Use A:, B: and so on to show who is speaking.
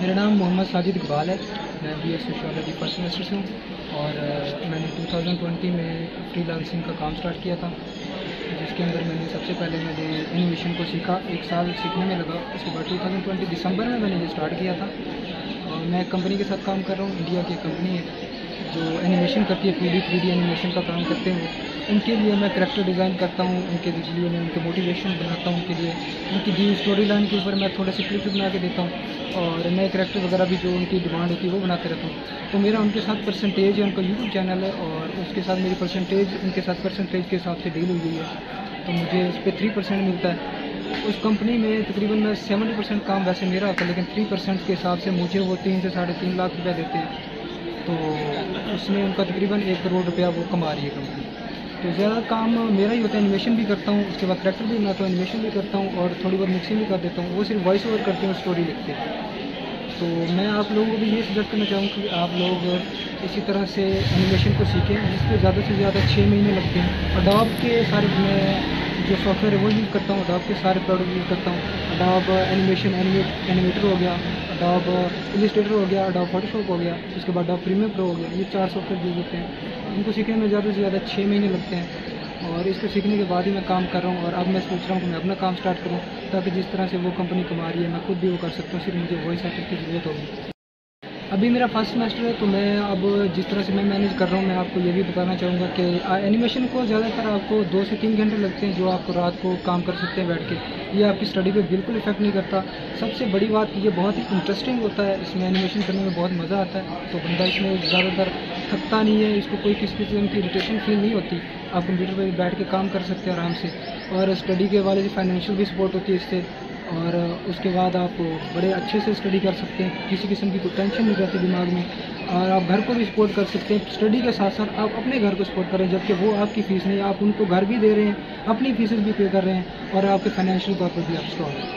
A: मेरा नाम मोहम्मद साजिद इकबाल है। मैं B S sociology first semester से हूँ और मैंने 2020 में फ्रीलांसिंग का काम स्टार्ट किया था, जिसके अंदर मैंने सबसे पहले मैंने एनिमेशन को सीखा। एक साल सीखने में लगा, उसके बाद 2020 दिसंबर में मैंने ये स्टार्ट किया था। और मैं कंपनी के साथ काम कर रहा हूँ इंडिया की कंपनी है। जो एनिमेशन करती है two D three D animation का काम करते हैं, उनके लिए मैं करेक्टर डिज़ाइन करता हूँ, उनके लिए मैं, उनके मोटिवेशन बनाता हूँ उनके लिए। उनकी दी स्टोरी लाइन के ऊपर मैं थोड़े से क्लिप बना के देता हूँ और नए करेक्टर वगैरह भी जो उनकी डिमांड होती है, वो बनाते रहता हूँ। तो मेरा उनके साथ परसेंटेज है, उनका यूट्यूब चैनल है और उसके साथ मेरी परसेंटेज उनके साथ परसेंटेज के हिसाब से डील हुई हुई है। तो मुझे उस पर थ्री परसेंट मिलता है। उस कंपनी में तकरीबन सेवेंटी परसेंट काम वैसे मेरा होता है, लेकिन थ्री परसेंट के हिसाब से मुझे वो तीन से साढ़े तीन लाख रुपया देते हैं। तो उसमें उनका तकरीबन एक करोड़ रुपया वो कमा रही है कंपनी तो ज़्यादा काम मेरा ही होता है एनिमेशन भी करता हूँ, उसके बाद करेक्टर भी बनाता हूँ एनिमेशन भी करता हूँ और थोड़ी बहुत मिक्सिंग भी कर देता हूँ, वो सिर्फ़ वॉइस ओवर करते हैं स्टोरी लिखते हैं। तो मैं आप लोगों को भी ये सजेस्ट करना चाहूँगा कि आप लोग इसी तरह से एनिमेशन को सीखें जिसपे ज़्यादा से ज़्यादा छः महीने लगते हैं। अडॉब के सारे मैं जो सॉफ्टवेयर है, वो यूज़ करता हूँ। अडॉब के सारे प्रोडक्ट यूज़ करता हूँ। अडॉब एनिमेशन एनिमेट एनिमेटर हो गया अडॉब इलिस्ट्रेटर हो गया अडॉब फोटोशॉप हो गया, उसके बाद अडॉब प्रीमियर प्रो हो गया। ये चार सॉफ्टवेयर यूज़ होते हैं। इनको सीखने में ज़्यादा से ज़्यादा छः महीने लगते हैं। और इसको सीखने के बाद ही मैं काम कर रहा हूँ और अब मैं सोच रहा हूँ कि मैं अपना काम स्टार्ट करूँ, ताकि जिस तरह से वो कंपनी कमा रही है, मैं खुद भी वो कर सकता हूँ। सिर्फ़ मुझे वॉइस एक्टर की ज़रूरत होगी। अभी मेरा फ़र्स्ट सेमेस्टर है तो मैं अब जिस तरह से मैं मैनेज कर रहा हूँ, मैं आपको ये भी बताना चाहूँगा कि एनिमेशन को ज़्यादातर आपको दो से तीन घंटे लगते हैं जो आप रात को काम कर सकते हैं बैठ के। ये आपकी स्टडी पे बिल्कुल इफ़ेक्ट नहीं करता। सबसे बड़ी बात, ये बहुत ही इंटरेस्टिंग होता है, इसमें एनिमेशन करने में बहुत मज़ा आता है। तो बंदा इसमें ज़्यादातर थकता नहीं है, इसको कोई किसी किस्म की इरिटेशन फील नहीं होती। आप कंप्यूटर पर बैठ के काम कर सकते हैं आराम से। और स्टडी के वाले से फाइनेंशियल भी सपोर्ट होती है, इससे और उसके बाद आप बड़े अच्छे से स्टडी कर सकते हैं, किसी किस्म की कोई टेंशन नहीं रहती दिमाग में। और आप घर को भी सपोर्ट कर सकते हैं स्टडी के साथ साथ आप अपने घर को सपोर्ट करें, जबकि वो आपकी फ़ीस नहीं, आप उनको घर भी दे रहे हैं, अपनी फीसेस भी पे कर रहे हैं और आपके फाइनेंशियल तौर पर भी आप स्ट्रॉन्ग हैं।